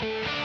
Bye.